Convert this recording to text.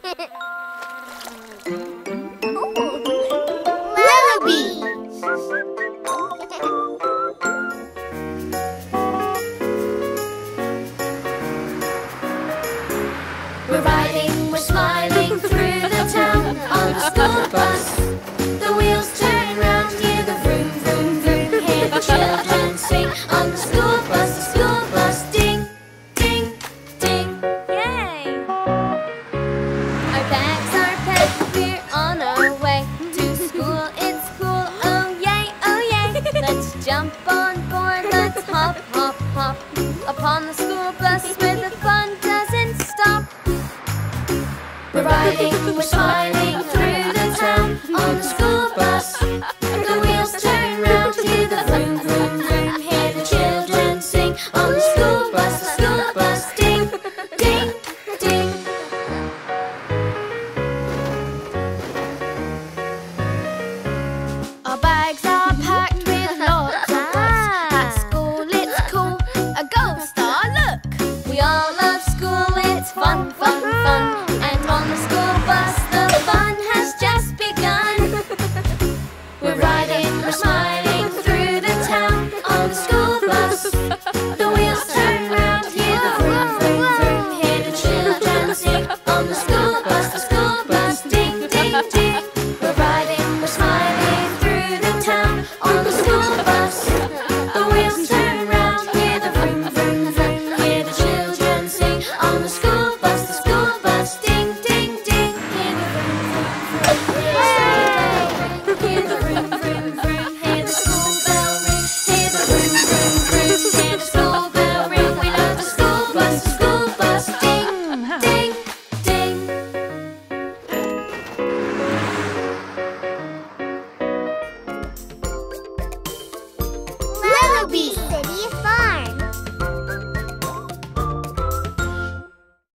Mm-hmm. on, hop, hop, hop Upon the school bus where the fun doesn't stop. We're riding, we're smiling look! We all love school, it's fun, fun, fun. Yubi.